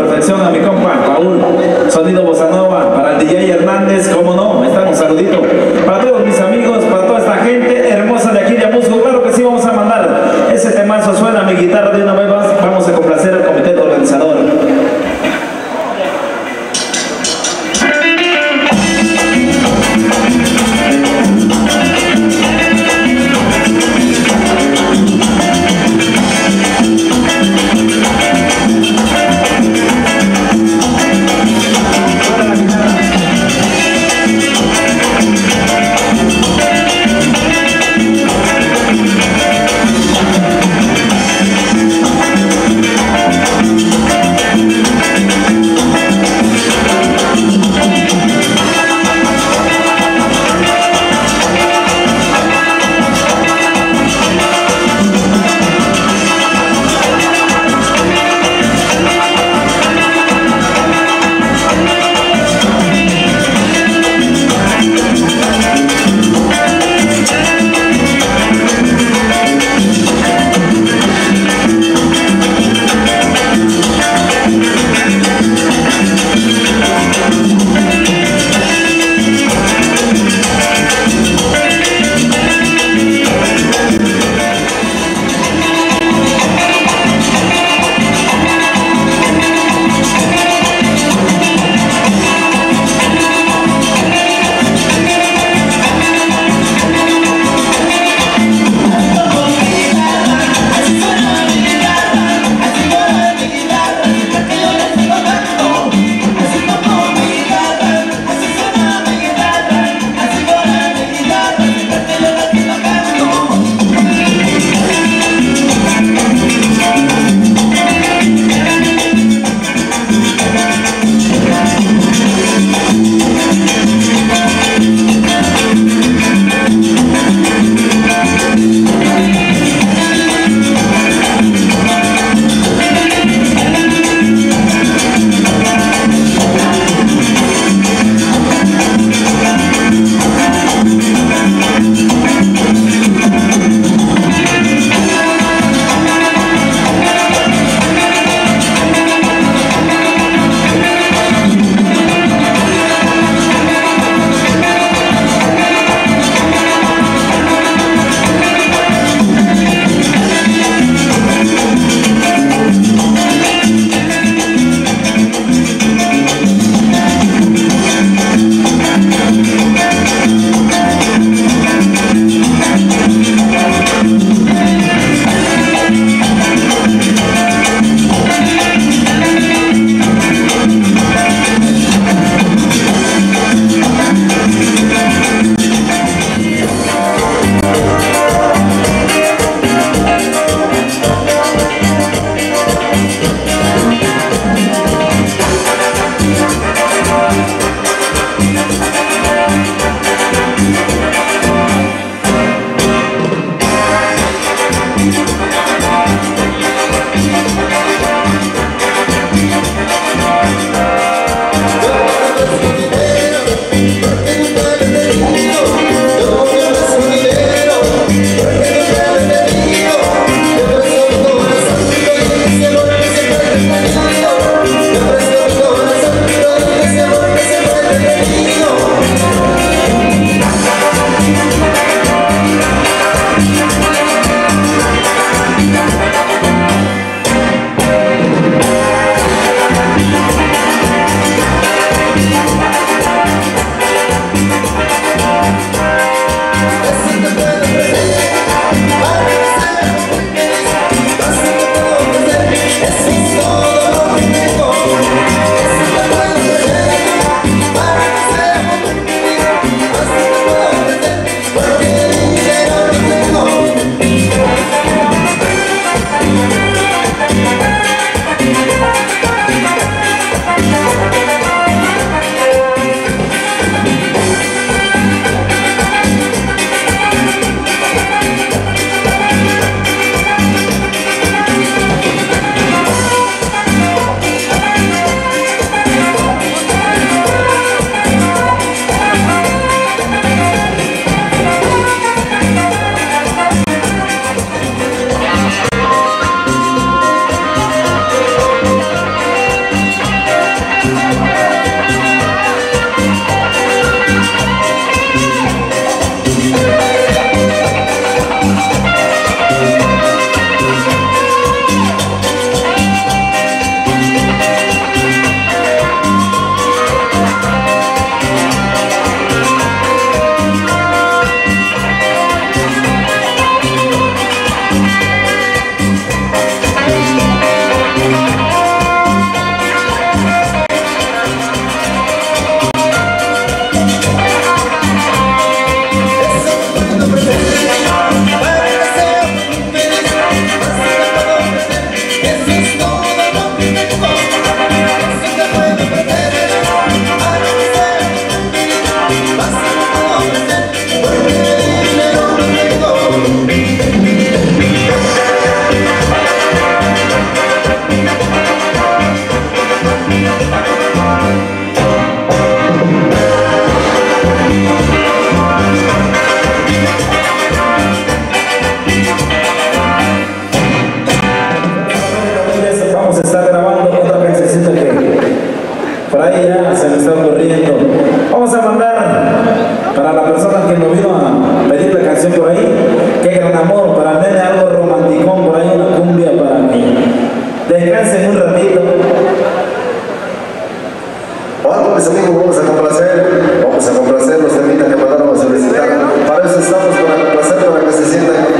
perfección a mi compa Paul, sonido bossa para DJ Hernández, cómo no, está un saludito. Para todos mis amigos, Vamos a mandar para la persona que nos vino a pedir la canción por ahí, qué gran amor, para el nene algo romanticón por ahí, una cumbia para mí. Descansen un ratito. Bueno, mis amigos, vamos a complacer, vamos a complacer los temitas que mandaron a solicitar. Para eso estamos para complacer, para que se sientan